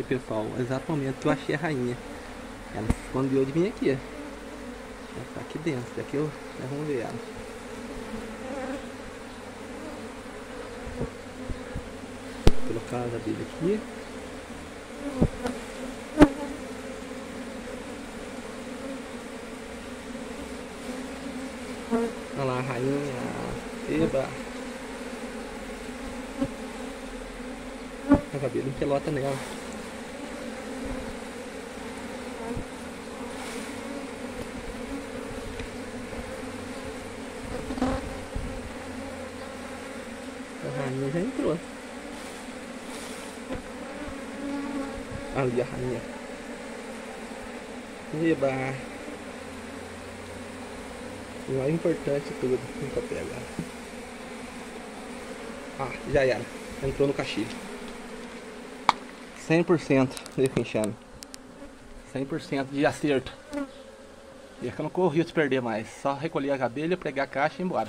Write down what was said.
Aí pessoal, exato momento eu achei a rainha. Ela se escondeu de mim aqui. Ela tá aqui dentro, daqui eu, ver ela. Vou colocar as abelhas aqui. Olha lá a rainha. Eba. A cabelo em pelota nela. Rainha já entrou. Ali a rainha. Eba. O mais importante tudo, nunca pega. Ah, já era. Entrou no cachimbo. 100% de enxame. 100% de acerto. E é que eu não corri de perder mais. Só recolher a abelha, pregar a caixa e ir embora.